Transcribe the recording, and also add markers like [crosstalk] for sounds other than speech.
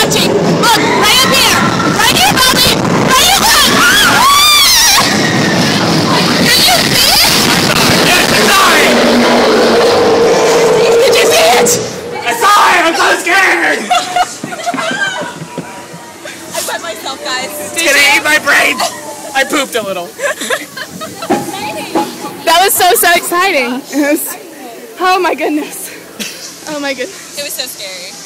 watching. Look, right up here. Right here, Bobby. Right here, look. Can you see it? Yes, I saw it! Did you see it? I saw it! I'm so scared! [laughs] I wet myself, guys. It's gonna eat my brain! I pooped a little. That was so, so exciting. It was, oh my goodness. Oh my goodness. It was so scary.